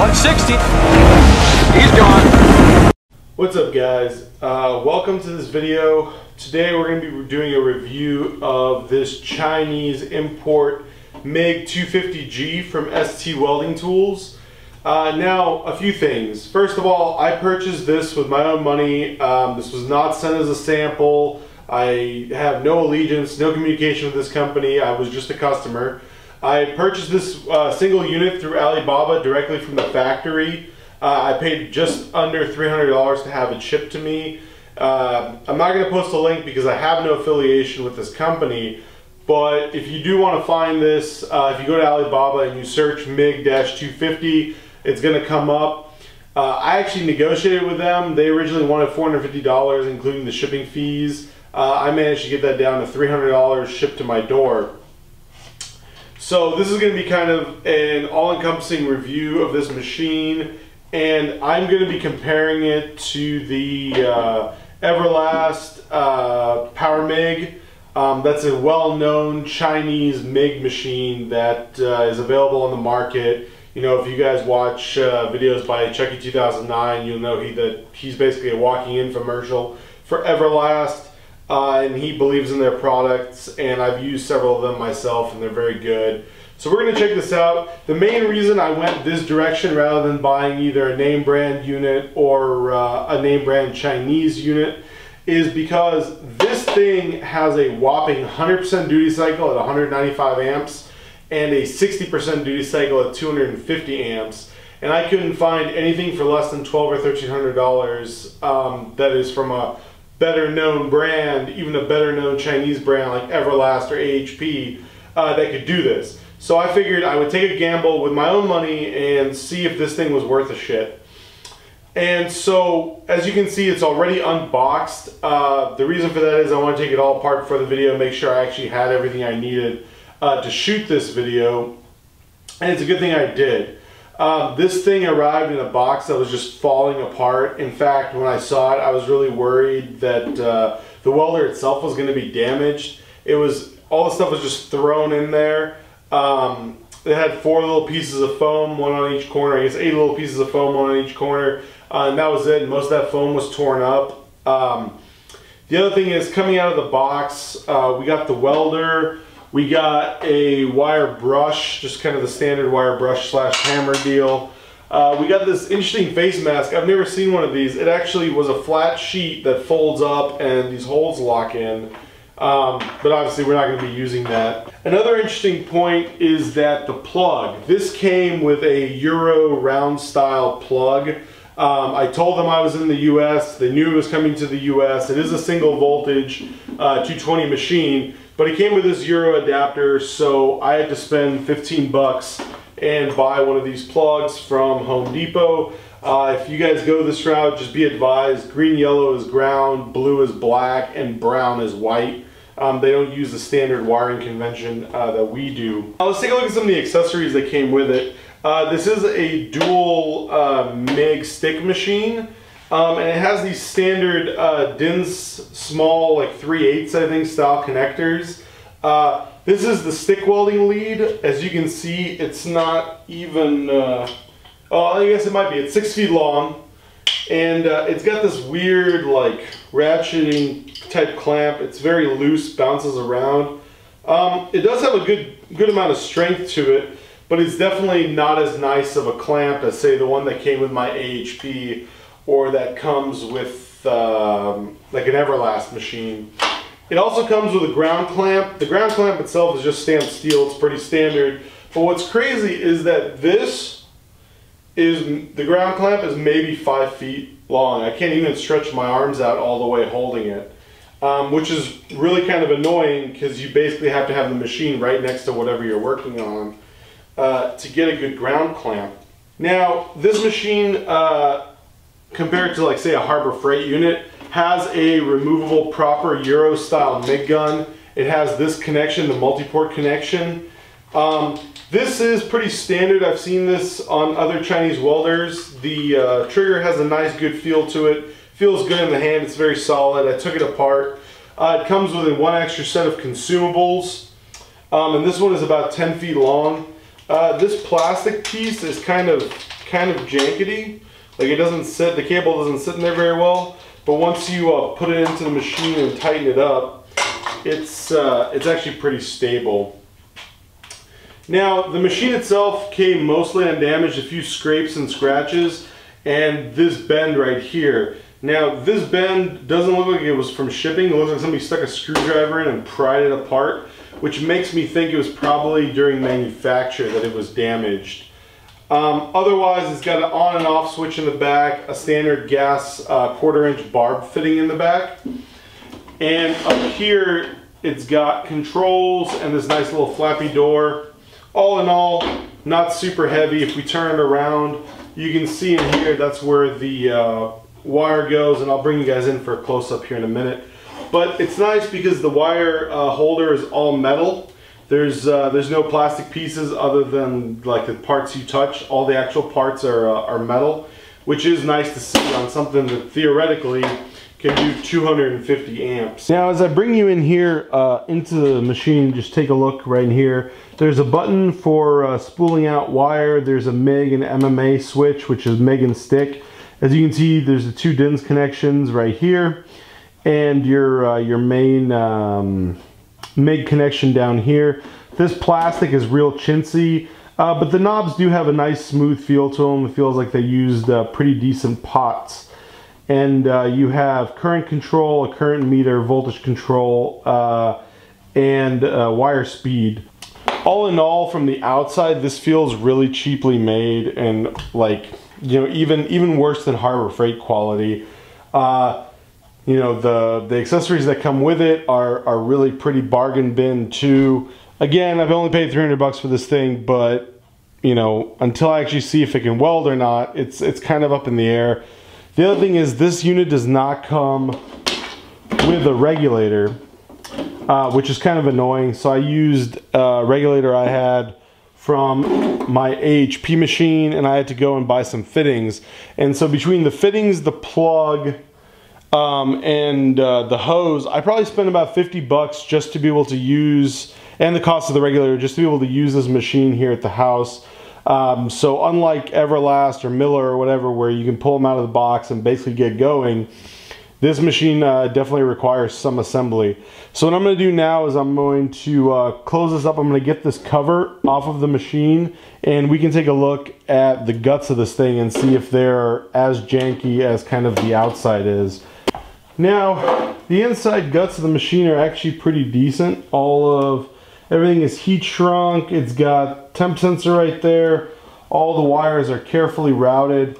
160. He's gone. What's up guys? Uh, welcome to this video. Today we're going to be doing a review of this Chinese import MiG 250G from ST Welding Tools. Uh, now, a few things. First of all, I purchased this with my own money. Um, this was not sent as a sample. I have no allegiance, no communication with this company. I was just a customer. I purchased this uh, single unit through Alibaba directly from the factory. Uh, I paid just under $300 to have it shipped to me. Uh, I'm not going to post a link because I have no affiliation with this company, but if you do want to find this, uh, if you go to Alibaba and you search MiG-250, it's going to come up. Uh, I actually negotiated with them. They originally wanted $450, including the shipping fees. Uh, I managed to get that down to $300 shipped to my door. So this is going to be kind of an all-encompassing review of this machine and I'm going to be comparing it to the uh, Everlast uh, Power MiG. Um, that's a well-known Chinese MiG machine that uh, is available on the market. You know, if you guys watch uh, videos by ChuckE2009, you'll know he that he's basically a walking infomercial for Everlast uh, and he believes in their products and I've used several of them myself and they're very good. So we're going to check this out. The main reason I went this direction rather than buying either a name brand unit or uh, a name brand Chinese unit is because this thing has a whopping 100% duty cycle at 195 amps and a 60% duty cycle at 250 amps and I couldn't find anything for less than 12 or 1300 dollars um, that is from a better known brand, even a better known Chinese brand like Everlast or AHP uh, that could do this. So I figured I would take a gamble with my own money and see if this thing was worth a shit. And so, as you can see, it's already unboxed. Uh, the reason for that is I want to take it all apart for the video, make sure I actually had everything I needed uh, to shoot this video. And it's a good thing I did. Um, this thing arrived in a box that was just falling apart. In fact, when I saw it, I was really worried that uh, the welder itself was going to be damaged. It was all the stuff was just thrown in there. Um, it had four little pieces of foam, one on each corner. I guess eight little pieces of foam, one on each corner, uh, and that was it. Most of that foam was torn up. Um, the other thing is coming out of the box, uh, we got the welder. We got a wire brush, just kind of the standard wire brush slash hammer deal. Uh, we got this interesting face mask. I've never seen one of these. It actually was a flat sheet that folds up and these holes lock in. Um, but obviously we're not going to be using that. Another interesting point is that the plug. This came with a Euro round style plug. Um, I told them I was in the US. They knew it was coming to the US. It is a single voltage uh, 220 machine. But it came with this Euro adapter, so I had to spend 15 bucks and buy one of these plugs from Home Depot. Uh, if you guys go this route, just be advised, green, yellow is ground, blue is black, and brown is white. Um, they don't use the standard wiring convention uh, that we do. Now let's take a look at some of the accessories that came with it. Uh, this is a dual uh, MIG stick machine. Um, and it has these standard uh, Dinse small, like 3 8 I think, style connectors. Uh, this is the stick welding lead. As you can see, it's not even, uh, oh, I guess it might be. It's 6 feet long. And uh, it's got this weird, like, ratcheting type clamp. It's very loose, bounces around. Um, it does have a good, good amount of strength to it, but it's definitely not as nice of a clamp as, say, the one that came with my AHP or that comes with um, like an Everlast machine. It also comes with a ground clamp. The ground clamp itself is just stamped steel. It's pretty standard. But what's crazy is that this is, the ground clamp is maybe five feet long. I can't even stretch my arms out all the way holding it. Um, which is really kind of annoying because you basically have to have the machine right next to whatever you're working on uh, to get a good ground clamp. Now, this machine uh, compared to like say a Harbor Freight unit, has a removable proper Euro style MIG gun. It has this connection, the multi-port connection. Um, this is pretty standard. I've seen this on other Chinese welders. The uh, trigger has a nice good feel to it. Feels good in the hand. It's very solid. I took it apart. Uh, it comes with one extra set of consumables. Um, and this one is about 10 feet long. Uh, this plastic piece is kind of kind of jankety. Like it doesn't sit, the cable doesn't sit in there very well. But once you uh, put it into the machine and tighten it up, it's, uh, it's actually pretty stable. Now, the machine itself came mostly undamaged, a few scrapes and scratches, and this bend right here. Now, this bend doesn't look like it was from shipping. It looks like somebody stuck a screwdriver in and pried it apart, which makes me think it was probably during manufacture that it was damaged. Um, otherwise, it's got an on and off switch in the back, a standard gas uh, quarter inch barb fitting in the back. And up here, it's got controls and this nice little flappy door. All in all, not super heavy. If we turn it around, you can see in here, that's where the uh, wire goes, and I'll bring you guys in for a close-up here in a minute. But it's nice because the wire uh, holder is all metal. There's uh, there's no plastic pieces other than like the parts you touch. All the actual parts are, uh, are metal, which is nice to see on something that theoretically can do 250 amps. Now as I bring you in here uh, into the machine, just take a look right here. There's a button for uh, spooling out wire. There's a MIG and MMA switch, which is MIG and stick. As you can see, there's the two Dinse connections right here and your, uh, your main um, MIG connection down here. This plastic is real chintzy, uh, but the knobs do have a nice smooth feel to them. It feels like they used uh, pretty decent pots and uh, you have current control, a current meter, voltage control, uh, and uh, wire speed. All in all, from the outside, this feels really cheaply made and like, you know, even even worse than Harbor Freight quality. Uh, you know, the, the accessories that come with it are, are really pretty bargain bin too. Again, I've only paid 300 bucks for this thing, but you know, until I actually see if it can weld or not, it's, it's kind of up in the air. The other thing is this unit does not come with a regulator, uh, which is kind of annoying. So I used a regulator I had from my AHP machine and I had to go and buy some fittings. And so between the fittings, the plug, um, and uh, the hose, I probably spent about 50 bucks just to be able to use, and the cost of the regulator, just to be able to use this machine here at the house. Um, so unlike Everlast or Miller or whatever, where you can pull them out of the box and basically get going, this machine uh, definitely requires some assembly. So what I'm going to do now is I'm going to uh, close this up. I'm going to get this cover off of the machine and we can take a look at the guts of this thing and see if they're as janky as kind of the outside is. Now, the inside guts of the machine are actually pretty decent. All of Everything is heat shrunk. It's got temp sensor right there. All the wires are carefully routed.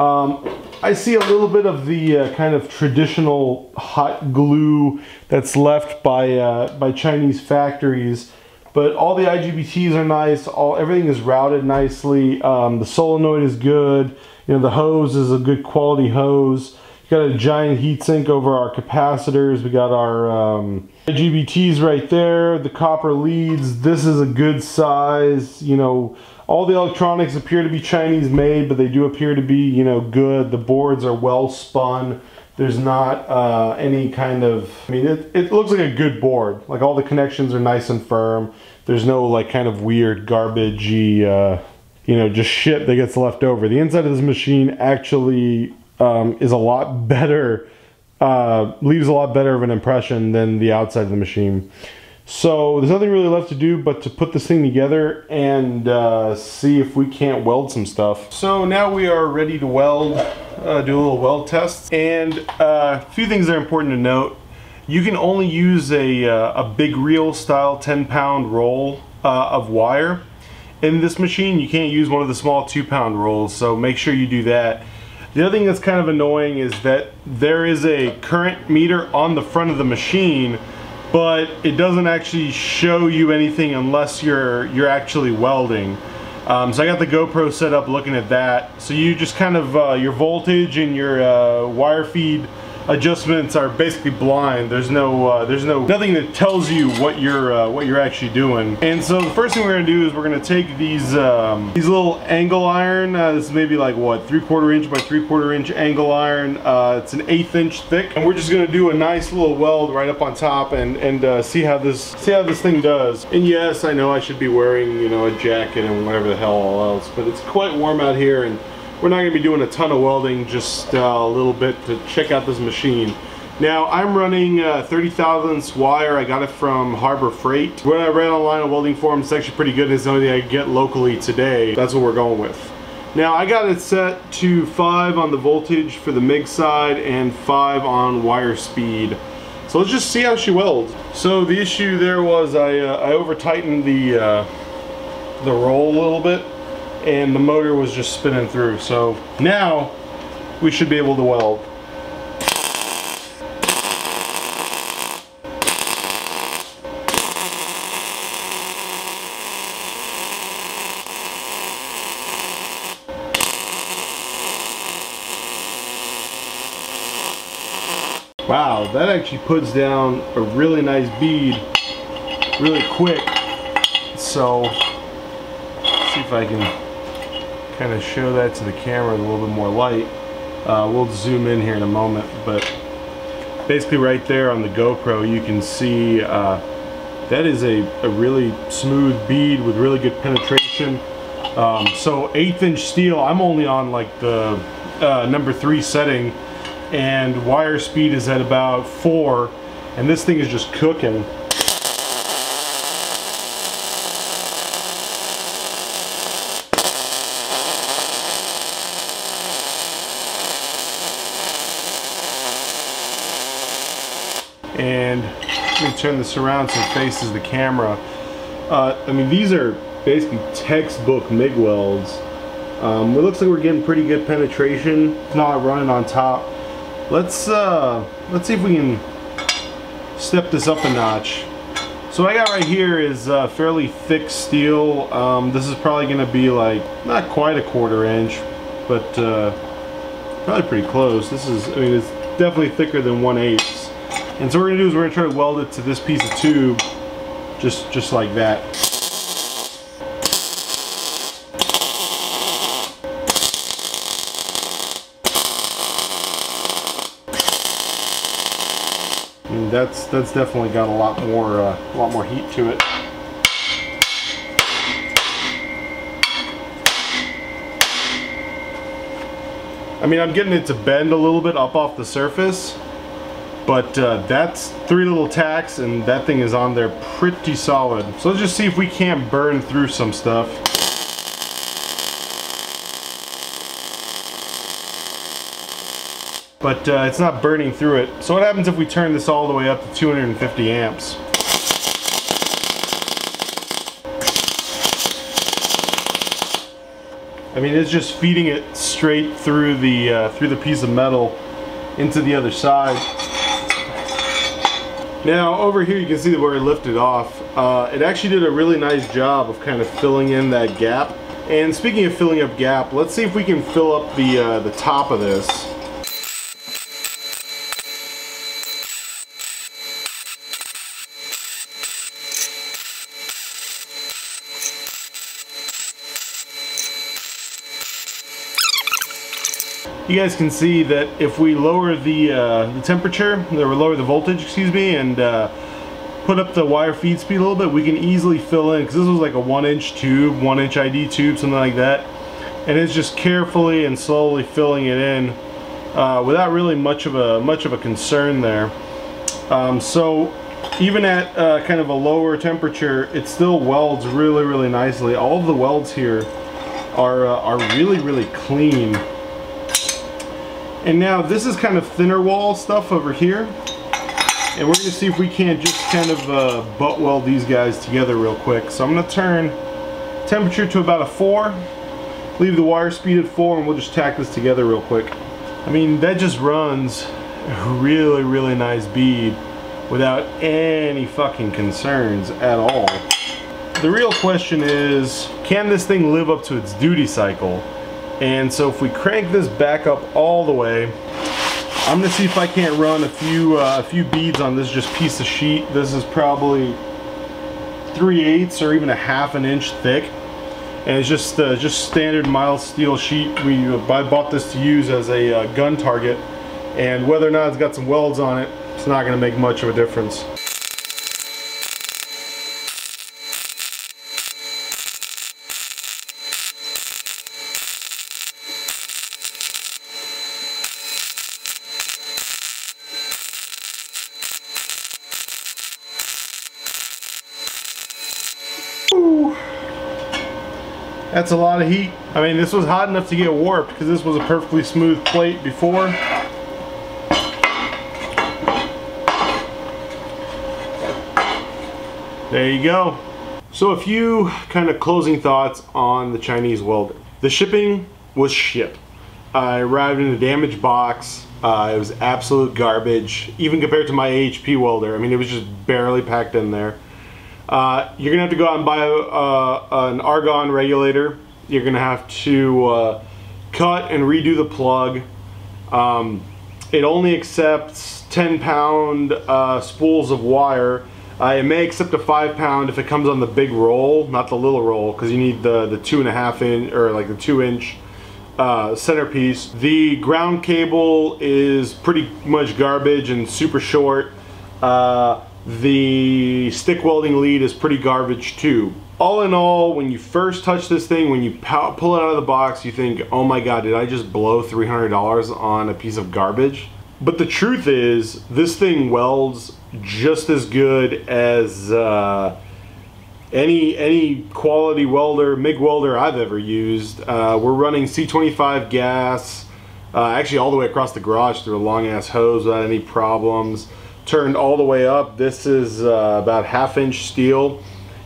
Um, I see a little bit of the uh, kind of traditional hot glue that's left by uh, by Chinese factories, but all the IGBTs are nice. All everything is routed nicely. Um, the solenoid is good. You know the hose is a good quality hose. Got a giant heat sink over our capacitors. We got our um, GBTs right there, the copper leads. This is a good size. You know, all the electronics appear to be Chinese made, but they do appear to be, you know, good. The boards are well spun. There's not uh, any kind of, I mean, it, it looks like a good board. Like all the connections are nice and firm. There's no like kind of weird garbagey, uh, you know, just shit that gets left over. The inside of this machine actually um, is a lot better, uh, leaves a lot better of an impression than the outside of the machine. So there's nothing really left to do but to put this thing together and uh, see if we can't weld some stuff. So now we are ready to weld, uh, do a little weld test. And uh, a few things that are important to note. You can only use a, uh, a big reel style 10 pound roll uh, of wire. In this machine you can't use one of the small two pound rolls so make sure you do that. The other thing that's kind of annoying is that there is a current meter on the front of the machine, but it doesn't actually show you anything unless you're you're actually welding. Um, so I got the GoPro set up looking at that. So you just kind of, uh, your voltage and your uh, wire feed adjustments are basically blind. There's no, uh, there's no, nothing that tells you what you're, uh, what you're actually doing. And so the first thing we're gonna do is we're gonna take these, um, these little angle iron. Uh, this is maybe like what, three quarter inch by three quarter inch angle iron. Uh, it's an eighth inch thick, and we're just gonna do a nice little weld right up on top and and uh, see how this, see how this thing does. And yes, I know I should be wearing, you know, a jacket and whatever the hell all else, but it's quite warm out here and we're not going to be doing a ton of welding, just uh, a little bit to check out this machine. Now I'm running uh, 30 thousandths wire. I got it from Harbor Freight. When I read online on welding forums, it's actually pretty good. It's the only thing I get locally today. That's what we're going with. Now I got it set to 5 on the voltage for the MIG side and 5 on wire speed. So let's just see how she welds. So the issue there was I, uh, I over tightened the, uh, the roll a little bit and the motor was just spinning through. So now we should be able to weld. Wow, that actually puts down a really nice bead really quick. So, see if I can kind of show that to the camera with a little bit more light. Uh, we'll zoom in here in a moment, but basically right there on the GoPro you can see uh, that is a, a really smooth bead with really good penetration. Um, so eighth inch steel, I'm only on like the uh, number three setting and wire speed is at about four and this thing is just cooking. and let me turn this around so it faces the camera. Uh, I mean, these are basically textbook MIG welds. Um, it looks like we're getting pretty good penetration. It's not running on top. Let's uh, let's see if we can step this up a notch. So what I got right here is uh, fairly thick steel. Um, this is probably going to be like not quite a quarter inch, but uh, probably pretty close. This is, I mean, it's definitely thicker than 1 8 and so what we're gonna do is we're gonna try to weld it to this piece of tube, just just like that. And that's that's definitely got a lot more uh, a lot more heat to it. I mean, I'm getting it to bend a little bit up off the surface, but uh, that's three little tacks and that thing is on there pretty solid. So let's just see if we can't burn through some stuff. But uh, it's not burning through it. So what happens if we turn this all the way up to 250 amps? I mean, it's just feeding it straight through the uh, through the piece of metal into the other side. Now over here you can see where it lifted off. Uh, it actually did a really nice job of kind of filling in that gap. And speaking of filling up gap, let's see if we can fill up the, uh, the top of this. You guys can see that if we lower the, uh, the temperature, or lower the voltage, excuse me, and uh, put up the wire feed speed a little bit, we can easily fill in, because this was like a one inch tube, one inch ID tube, something like that. And it's just carefully and slowly filling it in uh, without really much of a much of a concern there. Um, so even at uh, kind of a lower temperature, it still welds really, really nicely. All the welds here are, uh, are really, really clean. And now this is kind of thinner wall stuff over here. And we're gonna see if we can't just kind of uh, butt weld these guys together real quick. So I'm gonna turn temperature to about a four, leave the wire speed at four, and we'll just tack this together real quick. I mean, that just runs a really, really nice bead without any fucking concerns at all. The real question is, can this thing live up to its duty cycle? And so if we crank this back up all the way, I'm gonna see if I can't run a few uh, a few beads on this just piece of sheet. This is probably 3 eighths or even a half an inch thick. And it's just uh, just standard mild steel sheet. We uh, I bought this to use as a uh, gun target. And whether or not it's got some welds on it, it's not gonna make much of a difference. That's a lot of heat. I mean, this was hot enough to get warped because this was a perfectly smooth plate before. There you go. So a few kind of closing thoughts on the Chinese welder. The shipping was shit. I arrived in a damaged box. Uh, it was absolute garbage, even compared to my AHP welder. I mean, it was just barely packed in there. Uh, you're gonna have to go out and buy a, uh, an argon regulator. You're gonna have to uh, cut and redo the plug. Um, it only accepts 10 pound uh, spools of wire. Uh, it may accept a five pound if it comes on the big roll, not the little roll, because you need the, the two and a half inch, or like the two inch uh, centerpiece. The ground cable is pretty much garbage and super short. Uh, the stick welding lead is pretty garbage too. All in all, when you first touch this thing, when you pull it out of the box, you think, oh my god, did I just blow $300 on a piece of garbage? But the truth is, this thing welds just as good as uh, any any quality welder, MIG welder I've ever used. Uh, we're running C25 gas, uh, actually all the way across the garage through a long ass hose without any problems turned all the way up. This is uh, about half inch steel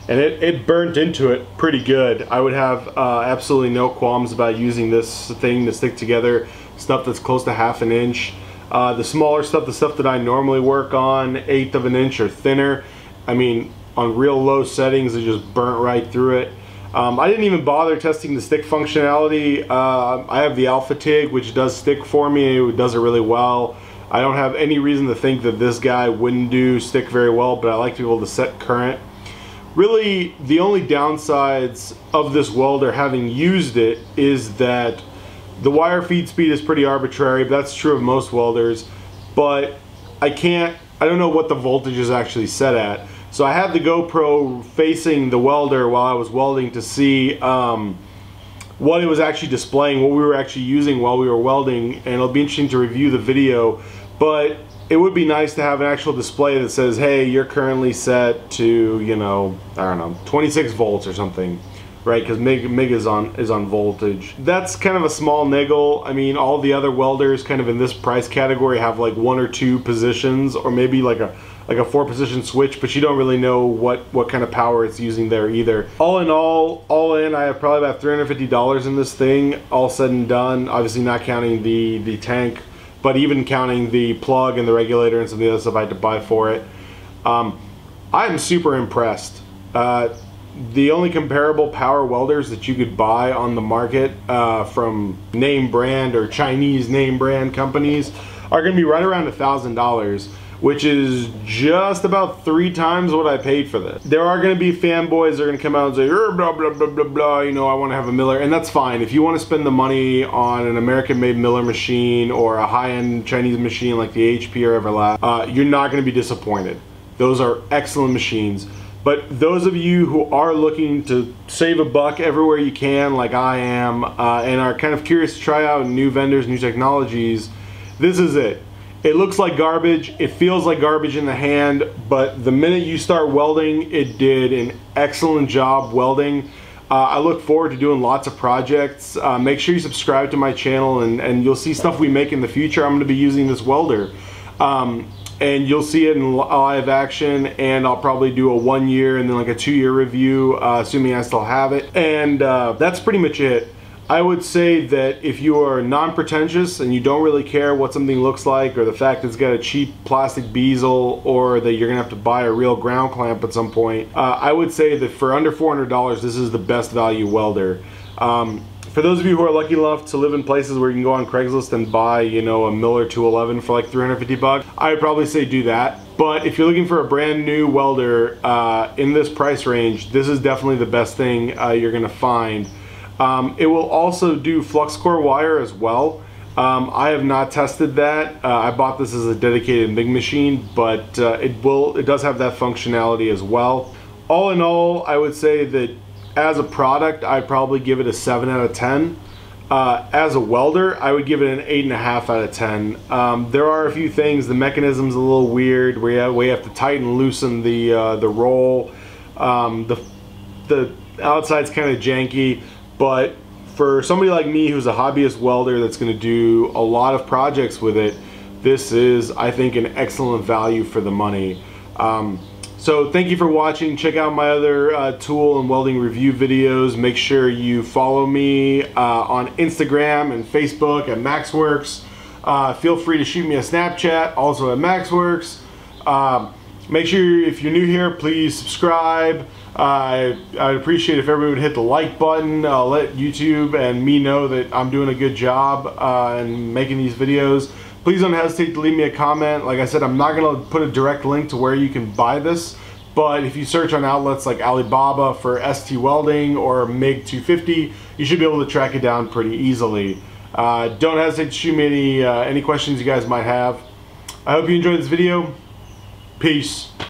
and it, it burnt into it pretty good. I would have uh, absolutely no qualms about using this thing to stick together stuff that's close to half an inch. Uh, the smaller stuff, the stuff that I normally work on, eighth of an inch or thinner, I mean, on real low settings, it just burnt right through it. Um, I didn't even bother testing the stick functionality. Uh, I have the Alpha TIG, which does stick for me. It does it really well. I don't have any reason to think that this guy wouldn't do stick very well, but I like to be able to set current. Really, the only downsides of this welder, having used it, is that the wire feed speed is pretty arbitrary, but that's true of most welders. But I can't, I don't know what the voltage is actually set at. So I had the GoPro facing the welder while I was welding to see um, what it was actually displaying, what we were actually using while we were welding, and it'll be interesting to review the video but it would be nice to have an actual display that says, hey, you're currently set to, you know, I don't know, 26 volts or something, right? Because MIG, MIG is on is on voltage. That's kind of a small niggle. I mean, all the other welders kind of in this price category have like one or two positions, or maybe like a like a four position switch, but you don't really know what what kind of power it's using there either. All in all, all in, I have probably about $350 in this thing, all said and done. Obviously, not counting the the tank but even counting the plug and the regulator and some of the other stuff I had to buy for it, um, I'm super impressed. Uh, the only comparable power welders that you could buy on the market uh, from name brand or Chinese name brand companies are going to be right around a thousand dollars which is just about three times what I paid for this. There are going to be fanboys that are going to come out and say, er, blah, blah, blah, blah, blah, you know, I want to have a Miller, and that's fine. If you want to spend the money on an American-made Miller machine or a high-end Chinese machine like the AHP or Everlast, uh, you're not going to be disappointed. Those are excellent machines. But those of you who are looking to save a buck everywhere you can, like I am, uh, and are kind of curious to try out new vendors, new technologies, this is it it looks like garbage, it feels like garbage in the hand, but the minute you start welding, it did an excellent job welding. Uh, I look forward to doing lots of projects. Uh, make sure you subscribe to my channel and, and you'll see stuff we make in the future. I'm going to be using this welder. Um, and you'll see it in live action and I'll probably do a one year and then like a two year review, uh, assuming I still have it. And uh, that's pretty much it. I would say that if you are non-pretentious and you don't really care what something looks like or the fact it's got a cheap plastic bezel or that you're gonna have to buy a real ground clamp at some point, uh, I would say that for under $400 this is the best value welder. Um, for those of you who are lucky enough to live in places where you can go on Craigslist and buy, you know, a Miller 211 for like 350 bucks, I would probably say do that. But if you're looking for a brand new welder uh, in this price range, this is definitely the best thing uh, you're gonna find. Um, it will also do flux core wire as well. Um, I have not tested that. Uh, I bought this as a dedicated MIG machine, but uh, it will. It does have that functionality as well. All in all, I would say that as a product, I'd probably give it a 7 out of 10. Uh, as a welder, I would give it an 8.5 out of 10. Um, there are a few things, the mechanism's a little weird, you have, you have to tighten and loosen the, uh, the roll. Um, the, the outside's kind of janky, but for somebody like me who's a hobbyist welder that's going to do a lot of projects with it, this is, I think, an excellent value for the money. Um, so thank you for watching. Check out my other uh, tool and welding review videos. Make sure you follow me uh, on Instagram and Facebook at MaksWerks. Uh, feel free to shoot me a Snapchat, also at MaksWerks. Um, make sure if you're new here, please subscribe. Uh, I'd appreciate if everyone would hit the like button, uh, let YouTube and me know that I'm doing a good job uh, and making these videos. Please don't hesitate to leave me a comment. Like I said, I'm not going to put a direct link to where you can buy this, but if you search on outlets like Alibaba for ST Welding or MiG 250, you should be able to track it down pretty easily. Uh, don't hesitate to shoot me any, uh, any questions you guys might have. I hope you enjoyed this video. Peace.